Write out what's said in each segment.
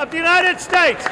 of the United States.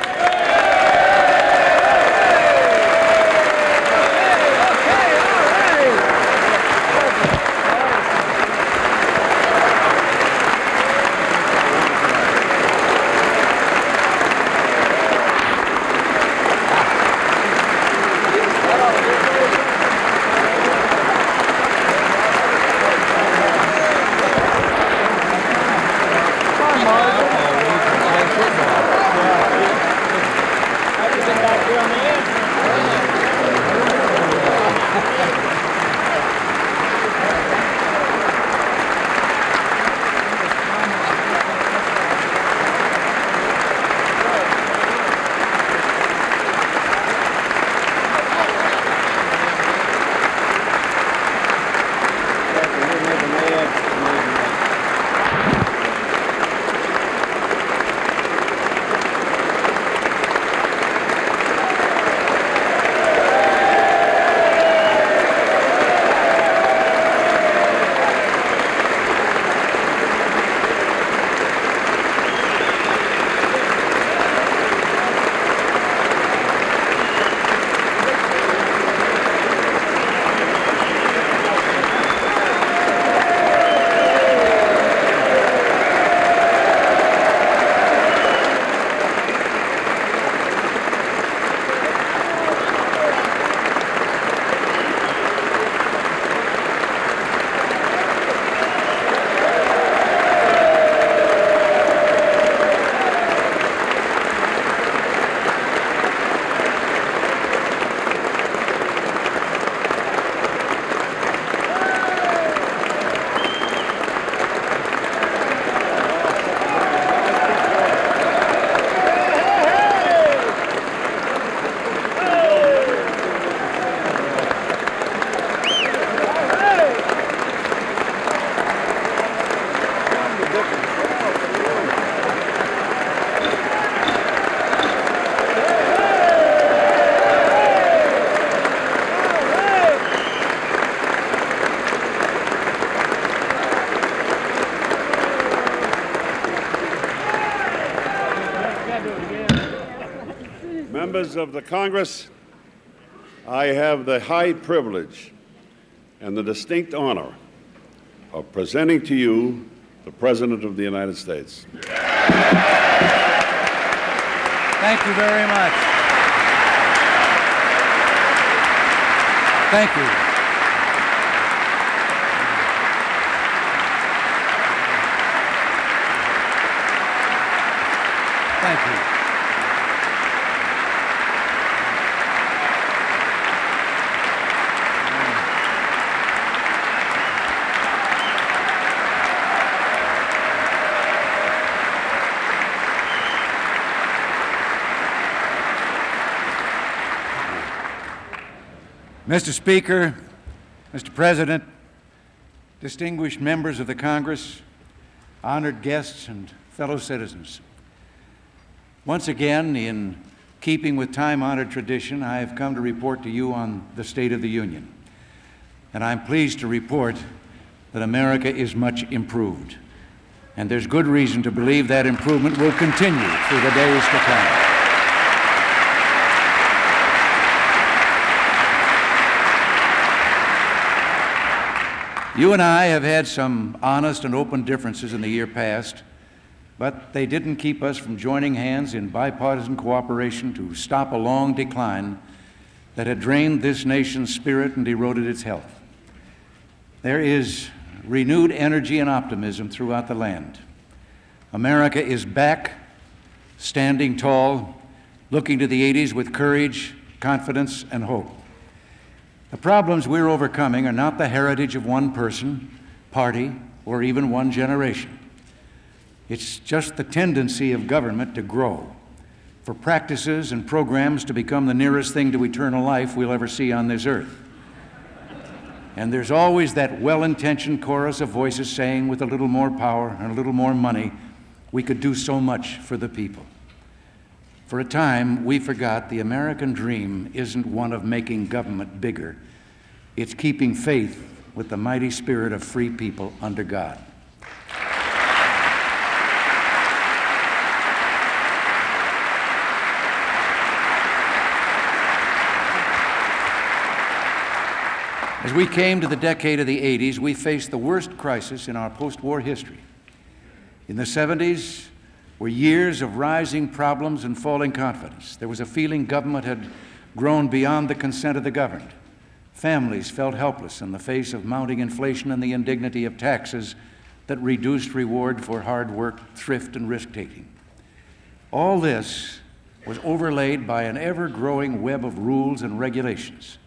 Members of the Congress, I have the high privilege and the distinct honor of presenting to you the President of the United States. Thank you very much. Thank you. Thank you. Mr. Speaker, Mr. President, distinguished members of the Congress, honored guests, and fellow citizens. Once again, in keeping with time honored tradition, I have come to report to you on the State of the Union. And I'm pleased to report that America is much improved. And there's good reason to believe that improvement will continue through the days to come. You and I have had some honest and open differences in the year past, but they didn't keep us from joining hands in bipartisan cooperation to stop a long decline that had drained this nation's spirit and eroded its health. There is renewed energy and optimism throughout the land. America is back, standing tall, looking to the 80s with courage, confidence, and hope. The problems we're overcoming are not the heritage of one person, party, or even one generation. It's just the tendency of government to grow, for practices and programs to become the nearest thing to eternal life we'll ever see on this earth. And there's always that well intentioned chorus of voices saying, with a little more power and a little more money, we could do so much for the people. For a time, we forgot the American dream isn't one of making government bigger. It's keeping faith with the mighty spirit of free people under God. As we came to the decade of the 80s, we faced the worst crisis in our post war history. In the 70s, were years of rising problems and falling confidence. There was a feeling government had grown beyond the consent of the governed. Families felt helpless in the face of mounting inflation and the indignity of taxes that reduced reward for hard work, thrift, and risk taking. All this was overlaid by an ever growing web of rules and regulations.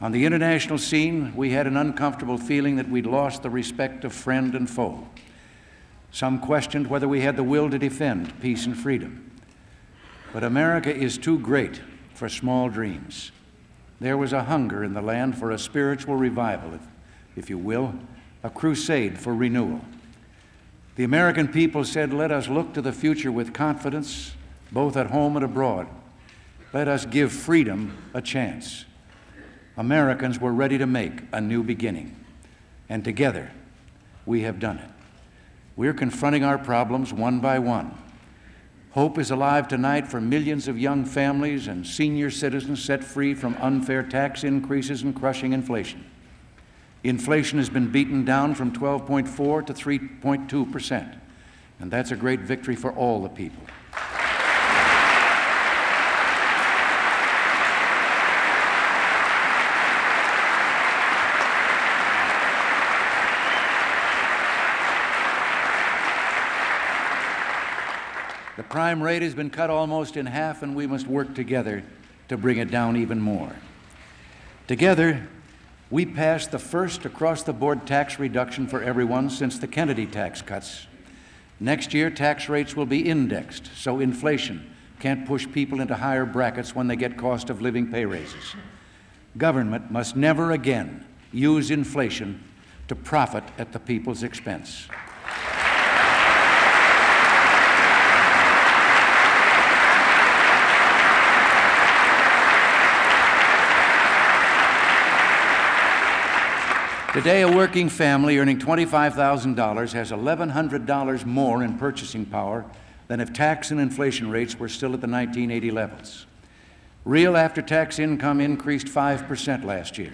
On the international scene, we had an uncomfortable feeling that we'd lost the respect of friend and foe. Some questioned whether we had the will to defend peace and freedom. But America is too great for small dreams. There was a hunger in the land for a spiritual revival, if, if you will, a crusade for renewal. The American people said, Let us look to the future with confidence, both at home and abroad. Let us give freedom a chance. Americans were ready to make a new beginning, and together we have done it. We're confronting our problems one by one. Hope is alive tonight for millions of young families and senior citizens set free from unfair tax increases and crushing inflation. Inflation has been beaten down from 12.4 to 3.2 percent, and that's a great victory for all the people. The prime rate has been cut almost in half, and we must work together to bring it down even more. Together, we passed the first across the board tax reduction for everyone since the Kennedy tax cuts. Next year, tax rates will be indexed, so inflation can't push people into higher brackets when they get cost of living pay raises. Government must never again use inflation to profit at the people's expense. Today, a working family earning $25,000 has $1,100 more in purchasing power than if tax and inflation rates were still at the 1980 levels. Real after tax income increased 5% last year.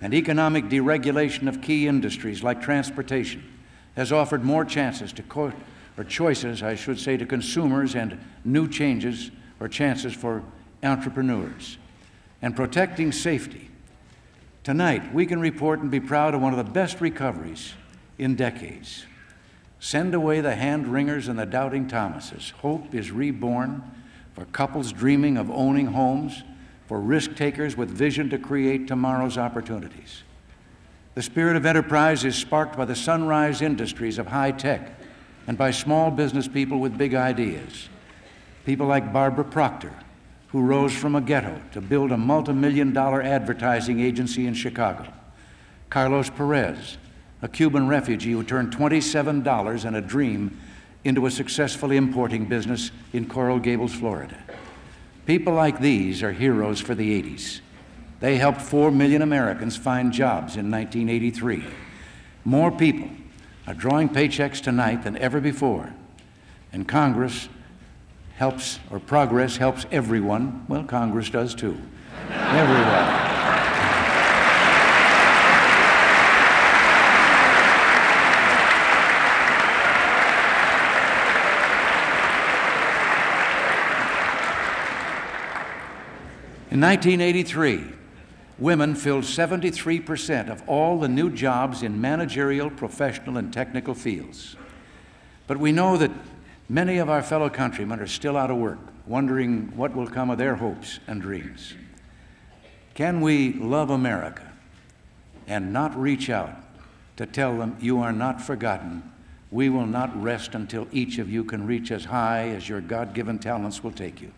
And economic deregulation of key industries like transportation has offered more chances to, co- or choices, I should say, to consumers and new changes or chances for entrepreneurs. And protecting safety Tonight, we can report and be proud of one of the best recoveries in decades. Send away the hand wringers and the doubting Thomases. Hope is reborn for couples dreaming of owning homes, for risk takers with vision to create tomorrow's opportunities. The spirit of enterprise is sparked by the sunrise industries of high tech and by small business people with big ideas. People like Barbara Proctor, who rose from a ghetto to build a multi-million dollar advertising agency in Chicago. Carlos Perez, a Cuban refugee who turned $27 and a dream into a successful importing business in Coral Gables, Florida. People like these are heroes for the 80s. They helped 4 million Americans find jobs in 1983. More people are drawing paychecks tonight than ever before. And Congress helps, or progress helps everyone. Well, Congress does too. Everyone. In 1983, women filled 73% of all the new jobs in managerial, professional, and technical fields. But we know that Many of our fellow countrymen are still out of work, wondering what will come of their hopes and dreams. Can we love America and not reach out to tell them, You are not forgotten? We will not rest until each of you can reach as high as your God given talents will take you.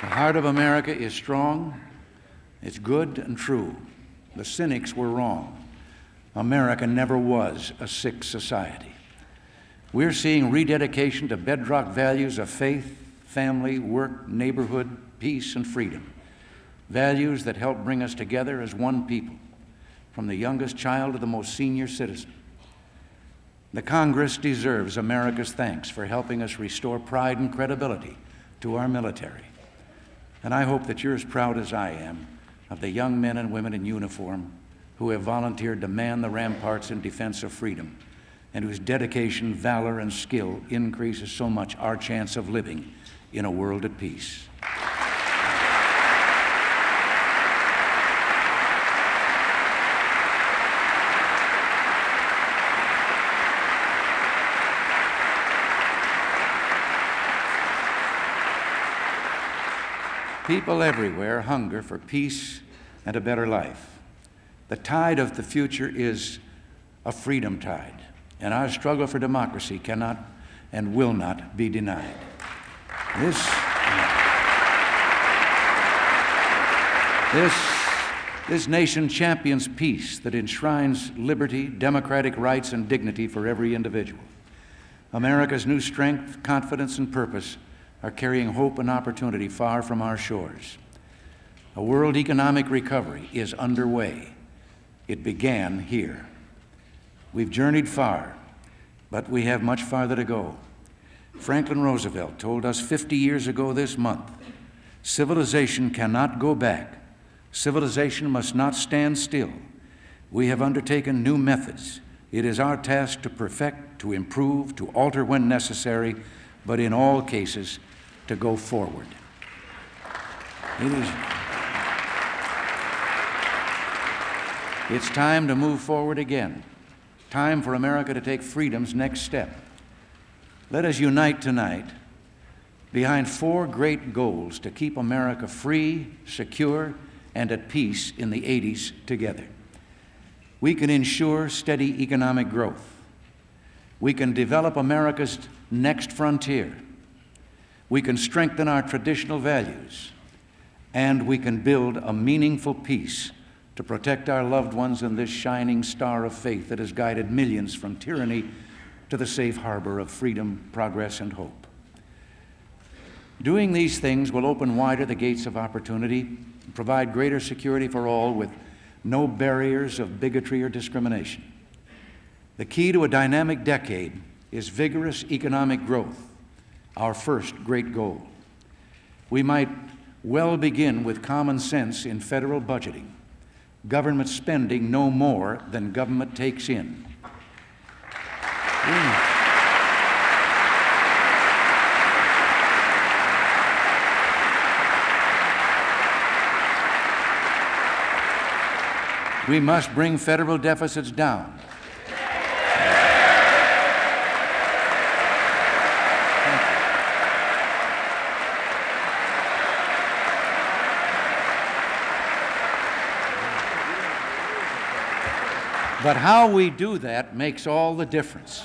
The heart of America is strong it's good and true. The cynics were wrong. America never was a sick society. We're seeing rededication to bedrock values of faith, family, work, neighborhood, peace, and freedom. Values that help bring us together as one people, from the youngest child to the most senior citizen. The Congress deserves America's thanks for helping us restore pride and credibility to our military. And I hope that you're as proud as I am of the young men and women in uniform who have volunteered to man the ramparts in defense of freedom and whose dedication, valor, and skill increases so much our chance of living in a world at peace. People everywhere hunger for peace and a better life. The tide of the future is a freedom tide, and our struggle for democracy cannot and will not be denied. This, this, this nation champions peace that enshrines liberty, democratic rights, and dignity for every individual. America's new strength, confidence, and purpose are carrying hope and opportunity far from our shores. A world economic recovery is underway. It began here. We've journeyed far, but we have much farther to go. Franklin Roosevelt told us 50 years ago this month civilization cannot go back. Civilization must not stand still. We have undertaken new methods. It is our task to perfect, to improve, to alter when necessary, but in all cases, to go forward. It is. It's time to move forward again. Time for America to take freedom's next step. Let us unite tonight behind four great goals to keep America free, secure, and at peace in the 80s together. We can ensure steady economic growth. We can develop America's next frontier we can strengthen our traditional values, and we can build a meaningful peace to protect our loved ones in this shining star of faith that has guided millions from tyranny to the safe harbor of freedom, progress, and hope. Doing these things will open wider the gates of opportunity, provide greater security for all with no barriers of bigotry or discrimination. The key to a dynamic decade is vigorous economic growth our first great goal. We might well begin with common sense in federal budgeting, government spending no more than government takes in. We must bring federal deficits down. But how we do that makes all the difference.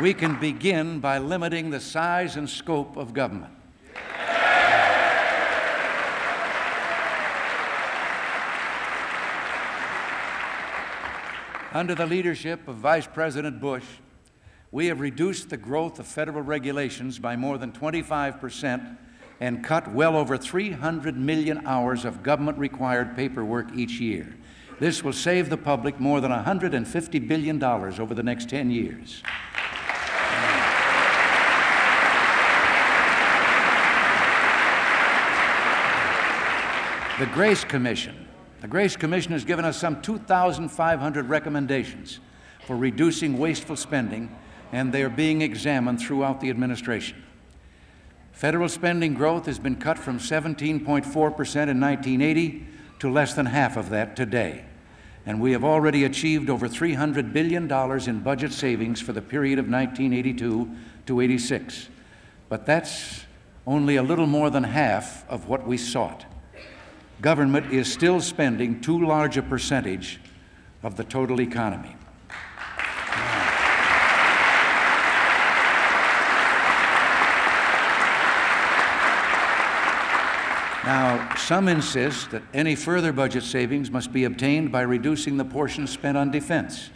We can begin by limiting the size and scope of government. Under the leadership of Vice President Bush, we have reduced the growth of federal regulations by more than 25 percent and cut well over 300 million hours of government required paperwork each year. This will save the public more than $150 billion over the next 10 years. The Grace Commission. The Grace Commission has given us some 2,500 recommendations for reducing wasteful spending and they are being examined throughout the administration. Federal spending growth has been cut from 17.4% in 1980 to less than half of that today. And we have already achieved over $300 billion in budget savings for the period of 1982 to 86. But that's only a little more than half of what we sought. Government is still spending too large a percentage of the total economy. Now, some insist that any further budget savings must be obtained by reducing the portion spent on defense.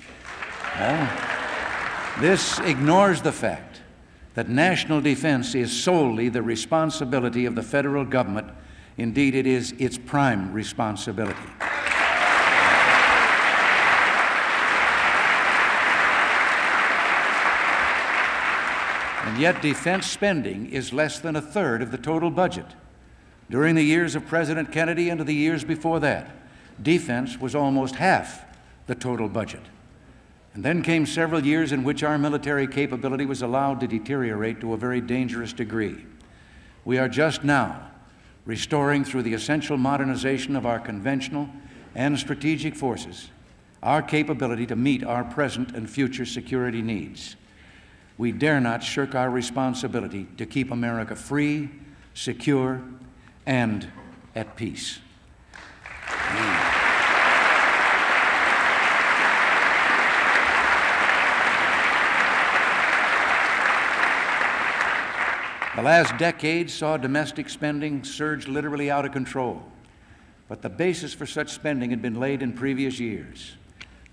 Well, this ignores the fact that national defense is solely the responsibility of the federal government. Indeed, it is its prime responsibility. And yet, defense spending is less than a third of the total budget. During the years of President Kennedy and the years before that, defense was almost half the total budget. And then came several years in which our military capability was allowed to deteriorate to a very dangerous degree. We are just now restoring, through the essential modernization of our conventional and strategic forces, our capability to meet our present and future security needs we dare not shirk our responsibility to keep America free, secure, and at peace. The last decade saw domestic spending surge literally out of control, but the basis for such spending had been laid in previous years.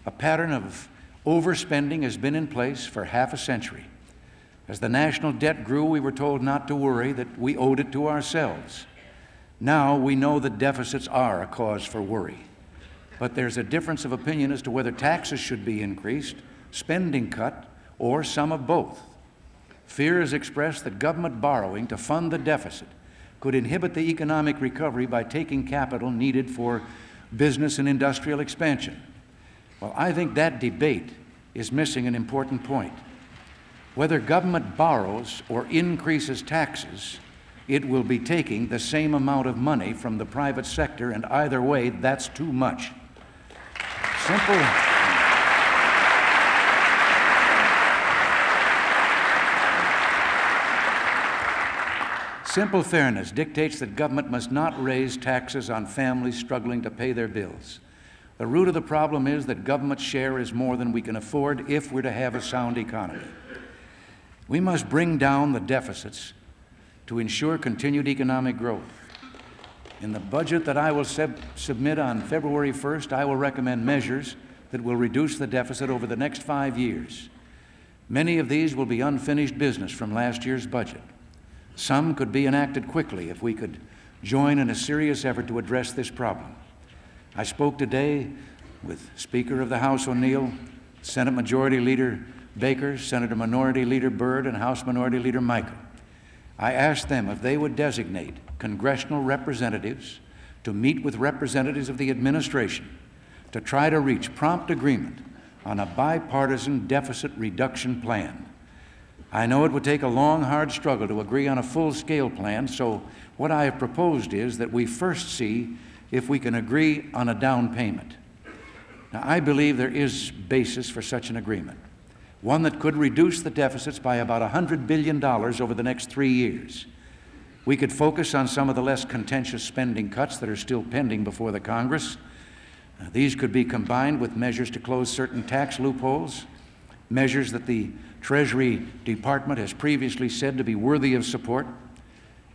A pattern of overspending has been in place for half a century. As the national debt grew, we were told not to worry, that we owed it to ourselves. Now we know that deficits are a cause for worry. But there's a difference of opinion as to whether taxes should be increased, spending cut, or some of both. Fear is expressed that government borrowing to fund the deficit could inhibit the economic recovery by taking capital needed for business and industrial expansion. Well, I think that debate is missing an important point. Whether government borrows or increases taxes, it will be taking the same amount of money from the private sector, and either way, that's too much. Simple. Simple fairness dictates that government must not raise taxes on families struggling to pay their bills. The root of the problem is that government's share is more than we can afford if we're to have a sound economy. We must bring down the deficits to ensure continued economic growth. In the budget that I will sub submit on February 1st, I will recommend measures that will reduce the deficit over the next five years. Many of these will be unfinished business from last year's budget. Some could be enacted quickly if we could join in a serious effort to address this problem. I spoke today with Speaker of the House O'Neill, Senate Majority Leader Baker, Senator Minority Leader Byrd, and House Minority Leader Michel. I asked them if they would designate congressional representatives to meet with representatives of the administration to try to reach prompt agreement on a bipartisan deficit reduction plan. I know it would take a long, hard struggle to agree on a full scale plan, so what I have proposed is that we first see if we can agree on a down payment. Now, I believe there is basis for such an agreement one that could reduce the deficits by about $100 billion over the next three years. We could focus on some of the less contentious spending cuts that are still pending before the Congress. Uh, these could be combined with measures to close certain tax loopholes, measures that the Treasury Department has previously said to be worthy of support.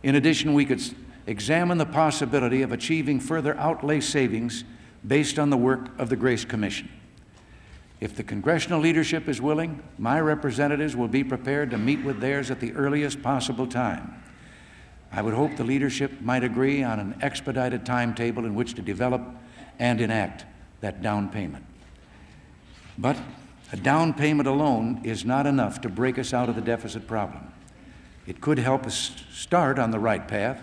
In addition, we could examine the possibility of achieving further outlay savings based on the work of the Grace Commission. If the congressional leadership is willing, my representatives will be prepared to meet with theirs at the earliest possible time. I would hope the leadership might agree on an expedited timetable in which to develop and enact that down payment. But a down payment alone is not enough to break us out of the deficit problem. It could help us start on the right path,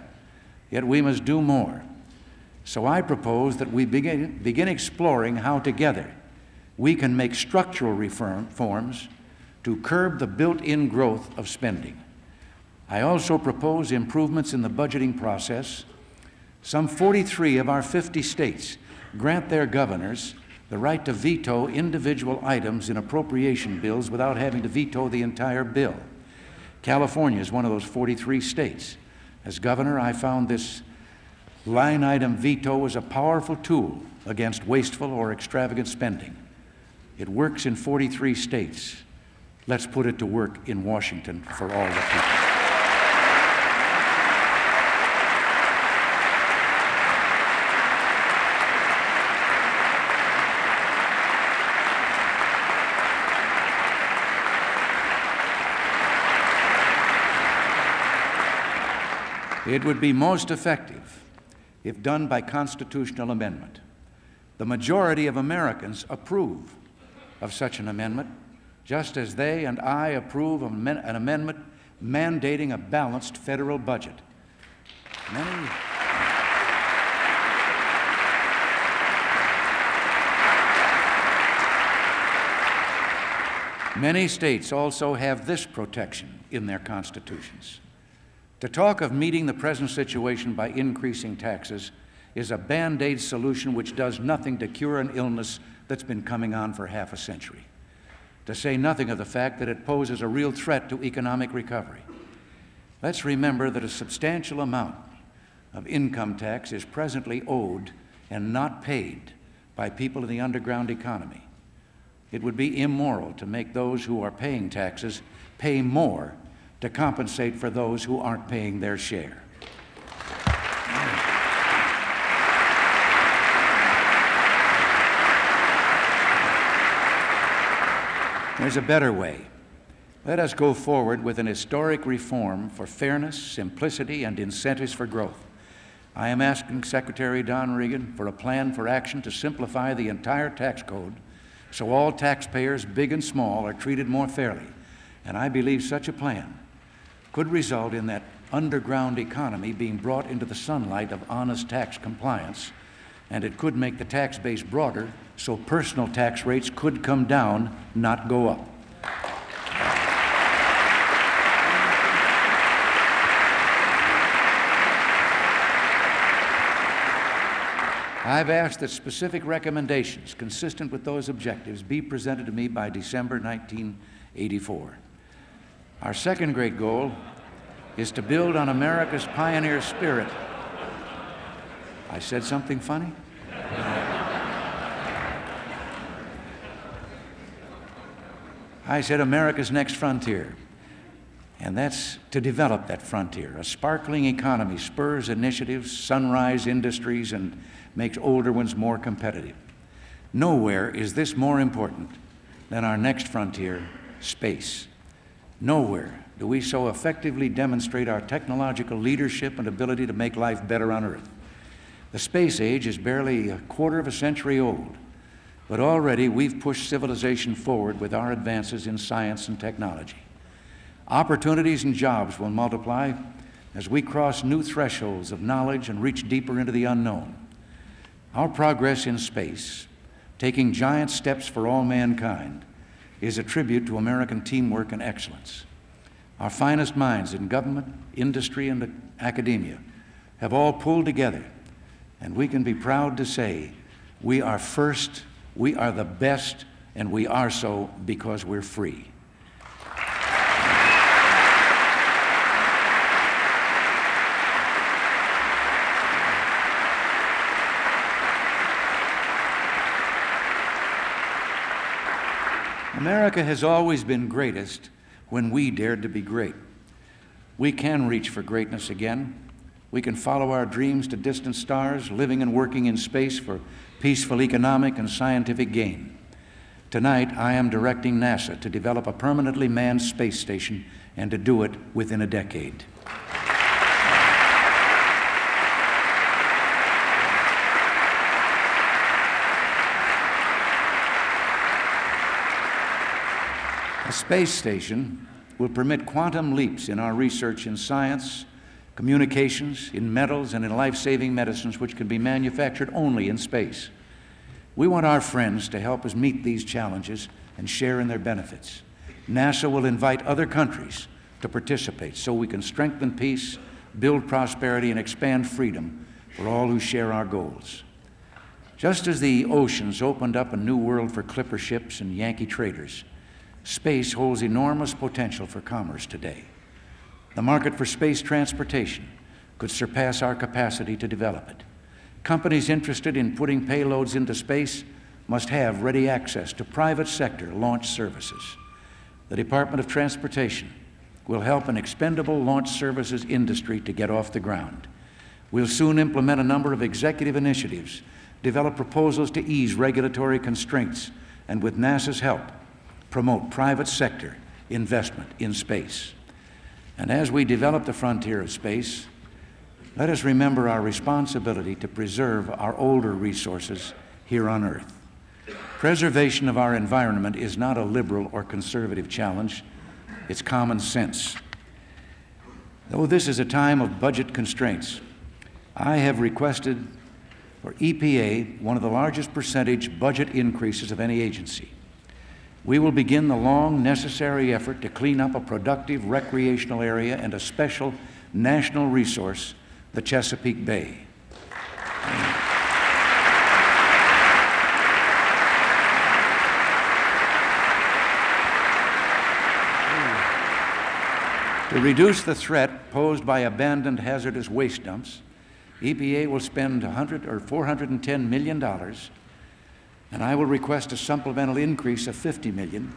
yet we must do more. So I propose that we begin, begin exploring how together we can make structural reforms to curb the built-in growth of spending. I also propose improvements in the budgeting process. Some 43 of our 50 states grant their governors the right to veto individual items in appropriation bills without having to veto the entire bill. California is one of those 43 states. As governor, I found this line item veto was a powerful tool against wasteful or extravagant spending. It works in 43 states. Let's put it to work in Washington for all the people. It would be most effective if done by constitutional amendment. The majority of Americans approve of such an amendment, just as they and I approve of an amendment mandating a balanced federal budget. Many, Many states also have this protection in their constitutions. To talk of meeting the present situation by increasing taxes is a band aid solution which does nothing to cure an illness that's been coming on for half a century, to say nothing of the fact that it poses a real threat to economic recovery. Let's remember that a substantial amount of income tax is presently owed and not paid by people in the underground economy. It would be immoral to make those who are paying taxes pay more to compensate for those who aren't paying their share. There's a better way. Let us go forward with an historic reform for fairness, simplicity, and incentives for growth. I am asking Secretary Don Regan for a plan for action to simplify the entire tax code so all taxpayers, big and small, are treated more fairly. And I believe such a plan could result in that underground economy being brought into the sunlight of honest tax compliance, and it could make the tax base broader so personal tax rates could come down, not go up. I've asked that specific recommendations consistent with those objectives be presented to me by December 1984. Our second great goal is to build on America's pioneer spirit. I said something funny? I said America's next frontier. And that's to develop that frontier. A sparkling economy spurs initiatives, sunrise industries, and makes older ones more competitive. Nowhere is this more important than our next frontier, space. Nowhere do we so effectively demonstrate our technological leadership and ability to make life better on Earth. The space age is barely a quarter of a century old, but already we've pushed civilization forward with our advances in science and technology. Opportunities and jobs will multiply as we cross new thresholds of knowledge and reach deeper into the unknown. Our progress in space, taking giant steps for all mankind, is a tribute to American teamwork and excellence. Our finest minds in government, industry, and academia have all pulled together, and we can be proud to say we are first, we are the best, and we are so because we're free. America has always been greatest when we dared to be great. We can reach for greatness again. We can follow our dreams to distant stars, living and working in space for peaceful economic and scientific gain. Tonight, I am directing NASA to develop a permanently manned space station and to do it within a decade. A space station will permit quantum leaps in our research in science, communications, in metals, and in life saving medicines, which can be manufactured only in space. We want our friends to help us meet these challenges and share in their benefits. NASA will invite other countries to participate so we can strengthen peace, build prosperity, and expand freedom for all who share our goals. Just as the oceans opened up a new world for clipper ships and Yankee traders, Space holds enormous potential for commerce today. The market for space transportation could surpass our capacity to develop it. Companies interested in putting payloads into space must have ready access to private sector launch services. The Department of Transportation will help an expendable launch services industry to get off the ground. We'll soon implement a number of executive initiatives, develop proposals to ease regulatory constraints, and with NASA's help, promote private sector investment in space. And as we develop the frontier of space, let us remember our responsibility to preserve our older resources here on Earth. Preservation of our environment is not a liberal or conservative challenge, it's common sense. Though this is a time of budget constraints, I have requested for EPA one of the largest percentage budget increases of any agency. We will begin the long, necessary effort to clean up a productive recreational area and a special national resource, the Chesapeake Bay. To reduce the threat posed by abandoned hazardous waste dumps, EPA will spend 100 or 410 million dollars, and I will request a supplemental increase of 50 million.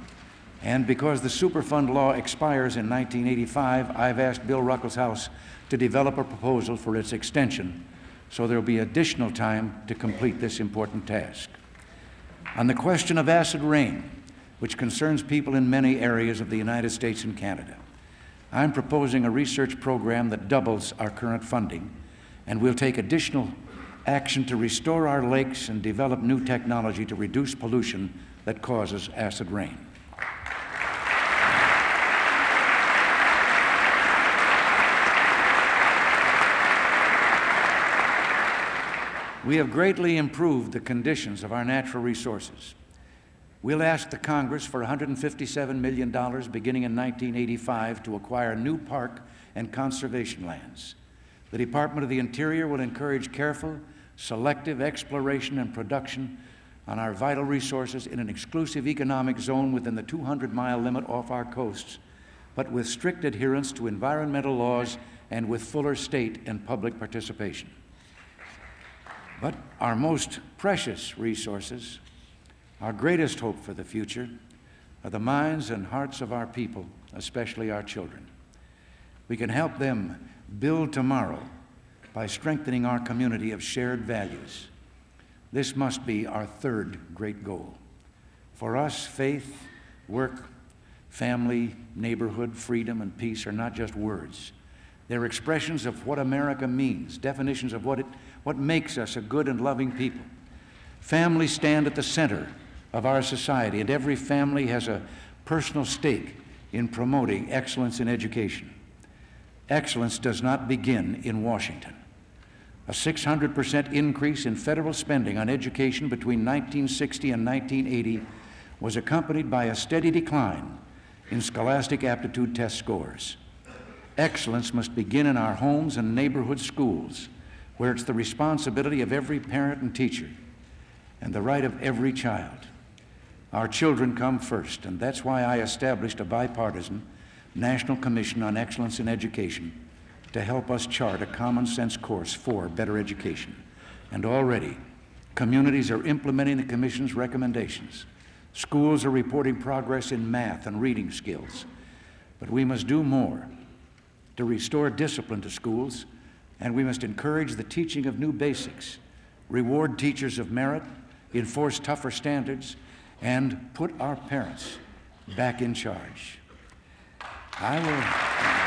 And because the Superfund law expires in 1985, I've asked Bill Ruckelshaus to develop a proposal for its extension, so there will be additional time to complete this important task. On the question of acid rain, which concerns people in many areas of the United States and Canada, I'm proposing a research program that doubles our current funding, and we'll take additional action to restore our lakes and develop new technology to reduce pollution that causes acid rain. We have greatly improved the conditions of our natural resources. We'll ask the Congress for $157 million beginning in 1985 to acquire new park and conservation lands. The Department of the Interior will encourage careful, selective exploration and production on our vital resources in an exclusive economic zone within the 200 mile limit off our coasts, but with strict adherence to environmental laws and with fuller state and public participation. But our most precious resources our greatest hope for the future are the minds and hearts of our people, especially our children. We can help them build tomorrow by strengthening our community of shared values. This must be our third great goal. For us, faith, work, family, neighborhood, freedom, and peace are not just words. They're expressions of what America means, definitions of what, it, what makes us a good and loving people. Families stand at the center of our society, and every family has a personal stake in promoting excellence in education. Excellence does not begin in Washington. A 600% increase in federal spending on education between 1960 and 1980 was accompanied by a steady decline in scholastic aptitude test scores. Excellence must begin in our homes and neighborhood schools, where it's the responsibility of every parent and teacher and the right of every child our children come first, and that's why I established a bipartisan National Commission on Excellence in Education to help us chart a common sense course for better education. And already, communities are implementing the Commission's recommendations. Schools are reporting progress in math and reading skills. But we must do more to restore discipline to schools, and we must encourage the teaching of new basics, reward teachers of merit, enforce tougher standards, and put our parents back in charge. I will.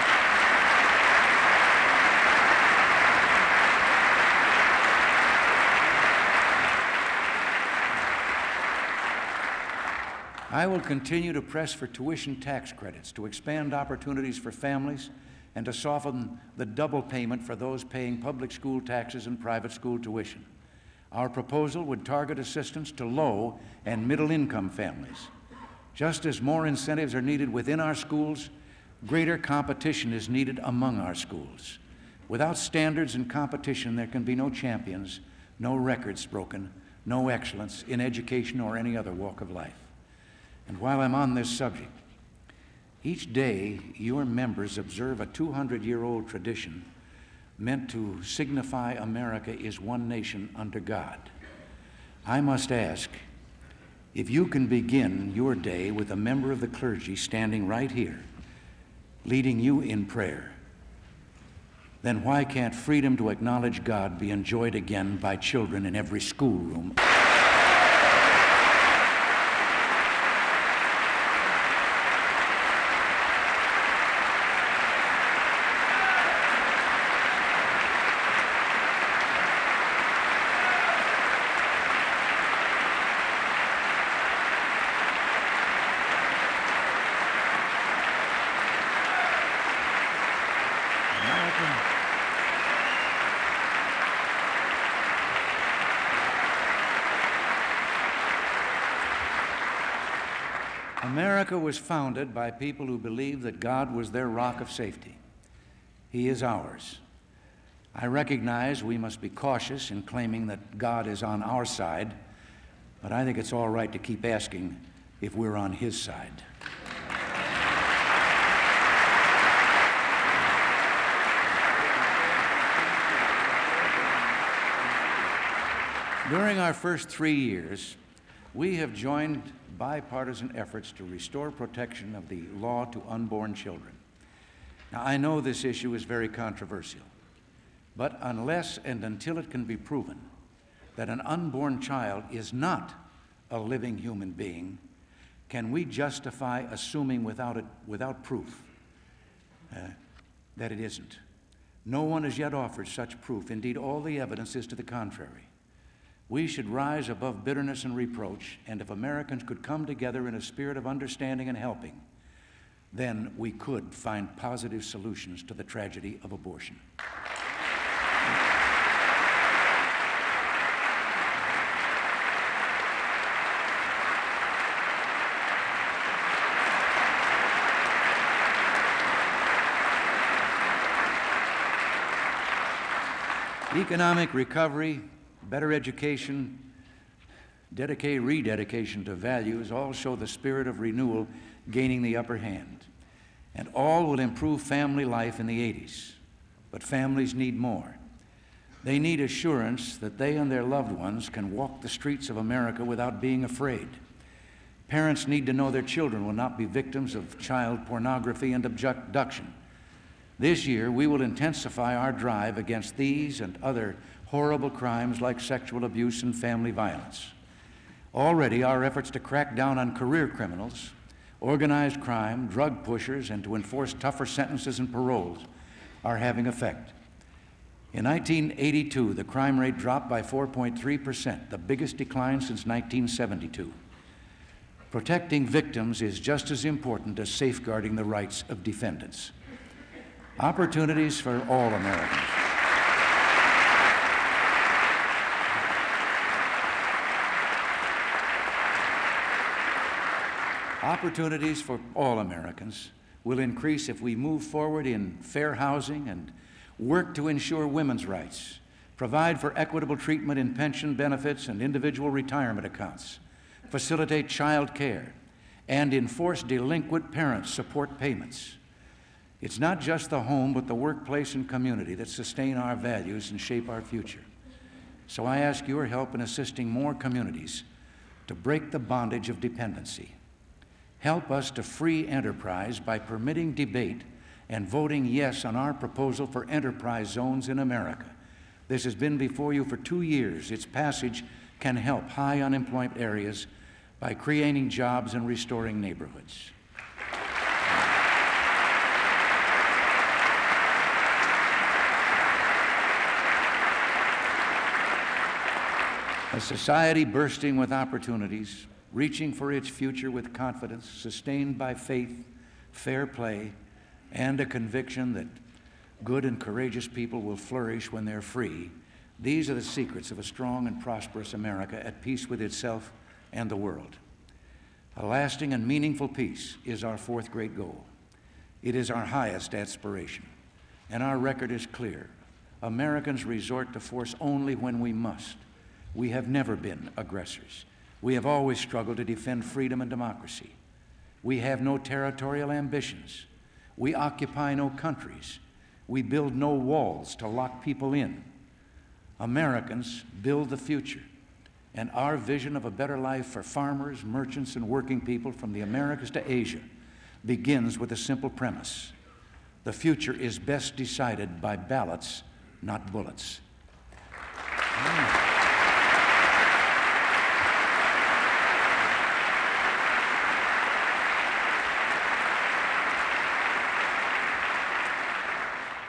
I will continue to press for tuition tax credits to expand opportunities for families and to soften the double payment for those paying public school taxes and private school tuition. Our proposal would target assistance to low and middle income families. Just as more incentives are needed within our schools, greater competition is needed among our schools. Without standards and competition, there can be no champions, no records broken, no excellence in education or any other walk of life. And while I'm on this subject, each day your members observe a 200 year old tradition meant to signify America is one nation under God. I must ask if you can begin your day with a member of the clergy standing right here, leading you in prayer, then why can't freedom to acknowledge God be enjoyed again by children in every schoolroom? America was founded by people who believed that God was their rock of safety. He is ours. I recognize we must be cautious in claiming that God is on our side, but I think it's all right to keep asking if we're on His side. During our first three years, we have joined bipartisan efforts to restore protection of the law to unborn children. Now, I know this issue is very controversial, but unless and until it can be proven that an unborn child is not a living human being, can we justify assuming without, it, without proof uh, that it isn't? No one has yet offered such proof. Indeed, all the evidence is to the contrary. We should rise above bitterness and reproach, and if Americans could come together in a spirit of understanding and helping, then we could find positive solutions to the tragedy of abortion. Economic recovery better education, dedicate, rededication to values all show the spirit of renewal gaining the upper hand. And all will improve family life in the 80s. But families need more. They need assurance that they and their loved ones can walk the streets of America without being afraid. Parents need to know their children will not be victims of child pornography and abduction. This year, we will intensify our drive against these and other horrible crimes like sexual abuse and family violence. Already, our efforts to crack down on career criminals, organized crime, drug pushers, and to enforce tougher sentences and paroles are having effect. In 1982, the crime rate dropped by 4.3%, the biggest decline since 1972. Protecting victims is just as important as safeguarding the rights of defendants. Opportunities for all Americans. Opportunities for all Americans will increase if we move forward in fair housing and work to ensure women's rights, provide for equitable treatment in pension benefits and individual retirement accounts, facilitate child care, and enforce delinquent parent support payments. It's not just the home, but the workplace and community that sustain our values and shape our future. So I ask your help in assisting more communities to break the bondage of dependency help us to free enterprise by permitting debate and voting yes on our proposal for enterprise zones in America. This has been before you for two years. Its passage can help high unemployment areas by creating jobs and restoring neighborhoods. A society bursting with opportunities reaching for its future with confidence, sustained by faith, fair play, and a conviction that good and courageous people will flourish when they're free. These are the secrets of a strong and prosperous America at peace with itself and the world. A lasting and meaningful peace is our fourth great goal. It is our highest aspiration, and our record is clear. Americans resort to force only when we must. We have never been aggressors. We have always struggled to defend freedom and democracy. We have no territorial ambitions. We occupy no countries. We build no walls to lock people in. Americans build the future. And our vision of a better life for farmers, merchants, and working people from the Americas to Asia begins with a simple premise the future is best decided by ballots, not bullets.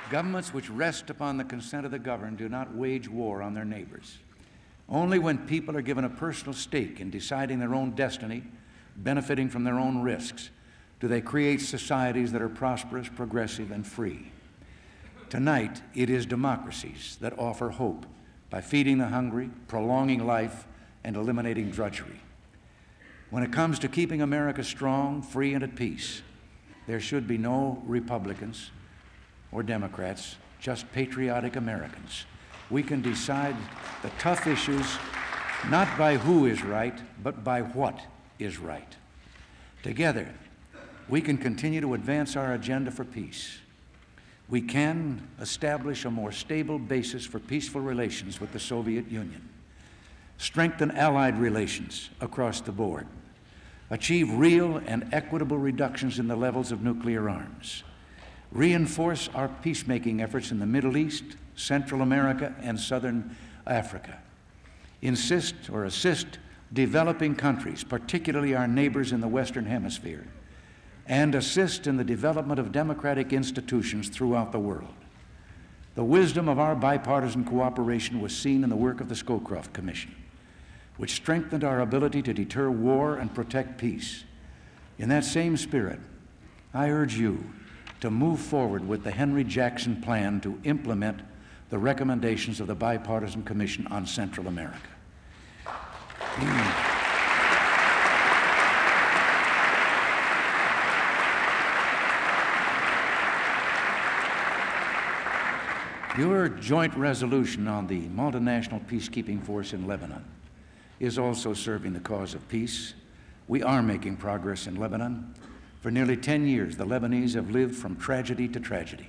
Governments which rest upon the consent of the governed do not wage war on their neighbors. Only when people are given a personal stake in deciding their own destiny, benefiting from their own risks, do they create societies that are prosperous, progressive, and free. Tonight, it is democracies that offer hope by feeding the hungry, prolonging life, and eliminating drudgery. When it comes to keeping America strong, free, and at peace, there should be no Republicans or Democrats, just patriotic Americans. We can decide the tough issues not by who is right, but by what is right. Together, we can continue to advance our agenda for peace. We can establish a more stable basis for peaceful relations with the Soviet Union, strengthen allied relations across the board, achieve real and equitable reductions in the levels of nuclear arms, reinforce our peacemaking efforts in the Middle East, Central America, and Southern Africa, insist or assist developing countries, particularly our neighbors in the Western Hemisphere, and assist in the development of democratic institutions throughout the world. The wisdom of our bipartisan cooperation was seen in the work of the Scowcroft Commission, which strengthened our ability to deter war and protect peace. In that same spirit, I urge you to move forward with the Henry Jackson Plan to implement the recommendations of the Bipartisan Commission on Central America. Your joint resolution on the multinational peacekeeping force in Lebanon is also serving the cause of peace. We are making progress in Lebanon. For nearly 10 years, the Lebanese have lived from tragedy to tragedy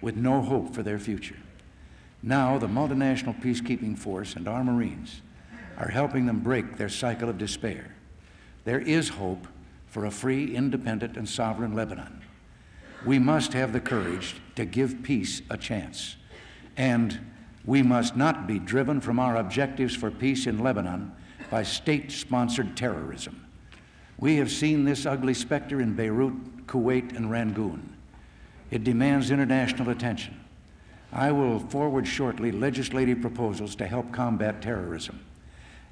with no hope for their future. Now, the multinational peacekeeping force and our Marines are helping them break their cycle of despair. There is hope for a free, independent, and sovereign Lebanon. We must have the courage to give peace a chance. And we must not be driven from our objectives for peace in Lebanon by state sponsored terrorism. We have seen this ugly specter in Beirut, Kuwait, and Rangoon. It demands international attention. I will forward shortly legislative proposals to help combat terrorism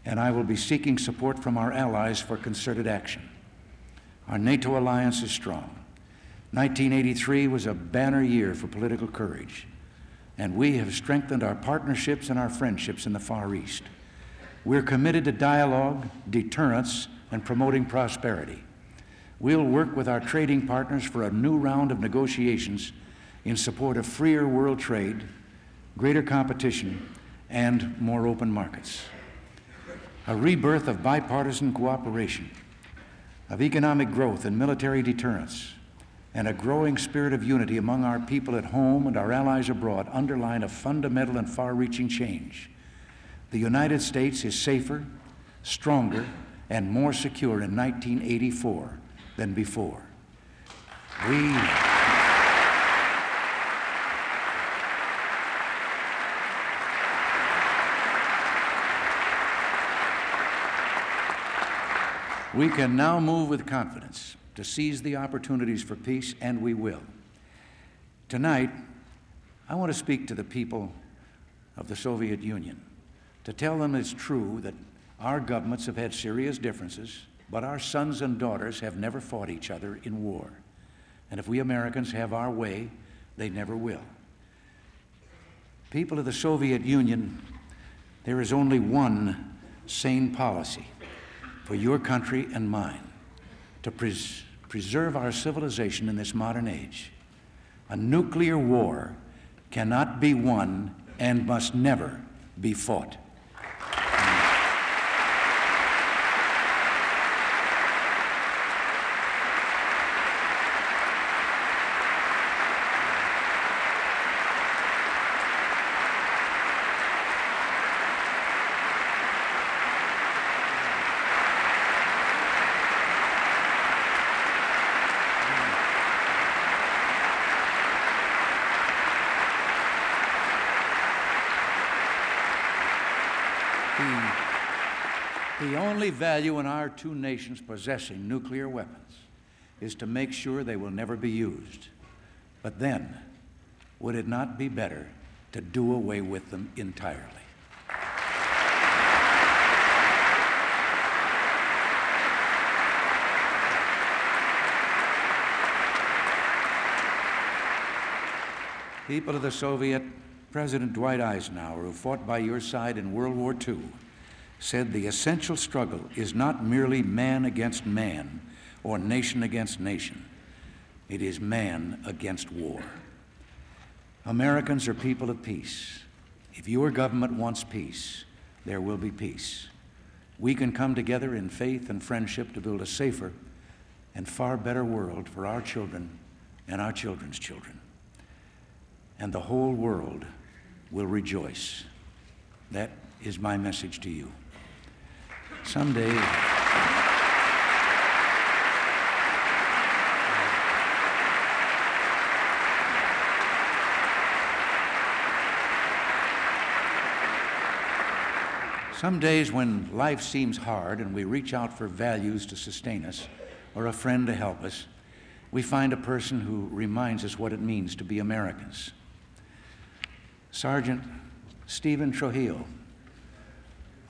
and I will be seeking support from our allies for concerted action. Our NATO alliance is strong. 1983 was a banner year for political courage, and we have strengthened our partnerships and our friendships in the Far East. We're committed to dialogue, deterrence, and promoting prosperity. We'll work with our trading partners for a new round of negotiations in support of freer world trade, greater competition, and more open markets a rebirth of bipartisan cooperation, of economic growth and military deterrence, and a growing spirit of unity among our people at home and our allies abroad underline a fundamental and far reaching change. The United States is safer, stronger, and more secure in 1984 than before. We. We can now move with confidence to seize the opportunities for peace, and we will. Tonight, I want to speak to the people of the Soviet Union to tell them it's true that our governments have had serious differences, but our sons and daughters have never fought each other in war. And if we Americans have our way, they never will. People of the Soviet Union, there is only one sane policy for your country and mine to pres preserve our civilization in this modern age. A nuclear war cannot be won and must never be fought. The only value in our two nations possessing nuclear weapons is to make sure they will never be used. But then, would it not be better to do away with them entirely? People of the Soviet, President Dwight Eisenhower, who fought by your side in World War II, said the essential struggle is not merely man against man or nation against nation, it is man against war. Americans are people of peace. If your government wants peace, there will be peace. We can come together in faith and friendship to build a safer and far better world for our children and our children's children. And the whole world will rejoice. That is my message to you. Someday, Some days when life seems hard and we reach out for values to sustain us or a friend to help us, we find a person who reminds us what it means to be Americans. Sergeant Stephen Trujillo,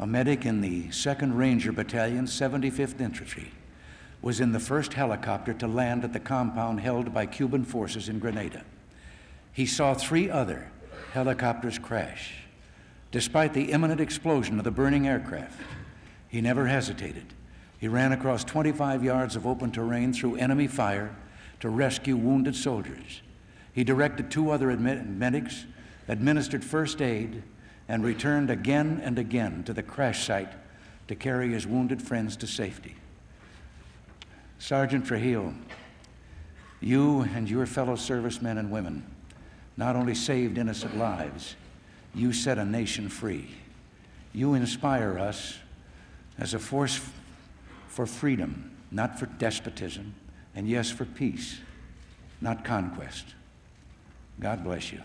a medic in the 2nd Ranger Battalion, 75th Infantry, was in the first helicopter to land at the compound held by Cuban forces in Grenada. He saw three other helicopters crash. Despite the imminent explosion of the burning aircraft, he never hesitated. He ran across 25 yards of open terrain through enemy fire to rescue wounded soldiers. He directed two other medics, administered first aid, and returned again and again to the crash site to carry his wounded friends to safety. Sergeant Trujillo, you and your fellow servicemen and women not only saved innocent lives, you set a nation free. You inspire us as a force for freedom, not for despotism, and yes, for peace, not conquest. God bless you.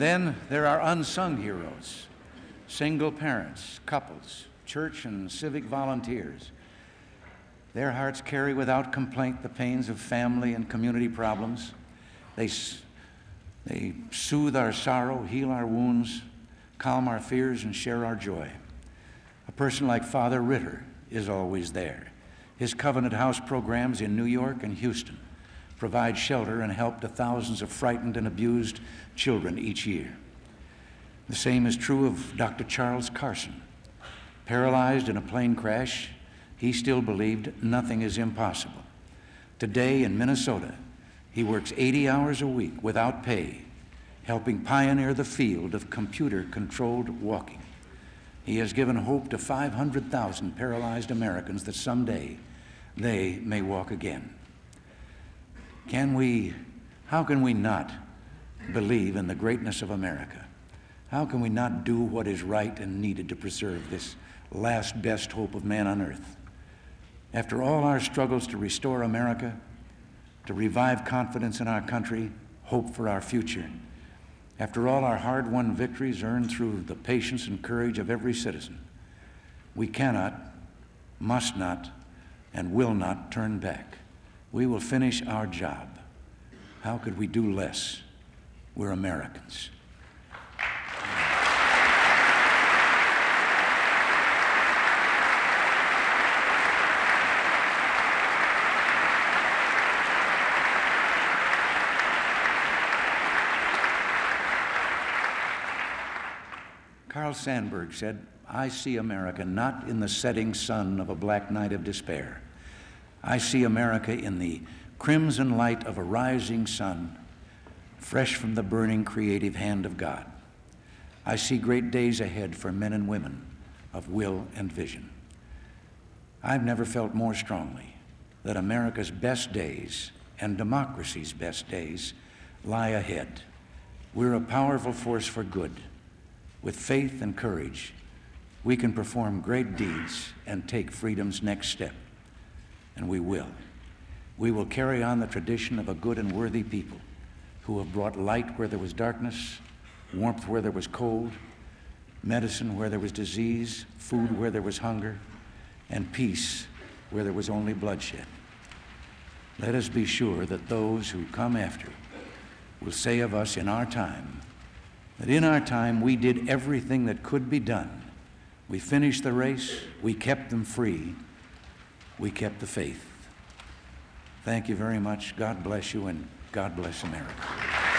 And then there are unsung heroes single parents, couples, church and civic volunteers. Their hearts carry without complaint the pains of family and community problems. They, they soothe our sorrow, heal our wounds, calm our fears, and share our joy. A person like Father Ritter is always there. His Covenant House programs in New York and Houston provide shelter and help to thousands of frightened and abused children each year. The same is true of Dr. Charles Carson. Paralyzed in a plane crash, he still believed nothing is impossible. Today in Minnesota, he works 80 hours a week without pay, helping pioneer the field of computer controlled walking. He has given hope to 500,000 paralyzed Americans that someday they may walk again. Can we, how can we not believe in the greatness of America? How can we not do what is right and needed to preserve this last best hope of man on earth? After all our struggles to restore America, to revive confidence in our country, hope for our future, after all our hard won victories earned through the patience and courage of every citizen, we cannot, must not, and will not turn back. We will finish our job. How could we do less? We're Americans. Carl Sandburg said, I see America not in the setting sun of a black night of despair I see America in the crimson light of a rising sun, fresh from the burning creative hand of God. I see great days ahead for men and women of will and vision. I've never felt more strongly that America's best days and democracy's best days lie ahead. We're a powerful force for good. With faith and courage, we can perform great deeds and take freedom's next step. And we will. We will carry on the tradition of a good and worthy people who have brought light where there was darkness, warmth where there was cold, medicine where there was disease, food where there was hunger, and peace where there was only bloodshed. Let us be sure that those who come after will say of us in our time that in our time we did everything that could be done. We finished the race, we kept them free, we kept the faith. Thank you very much. God bless you, and God bless America.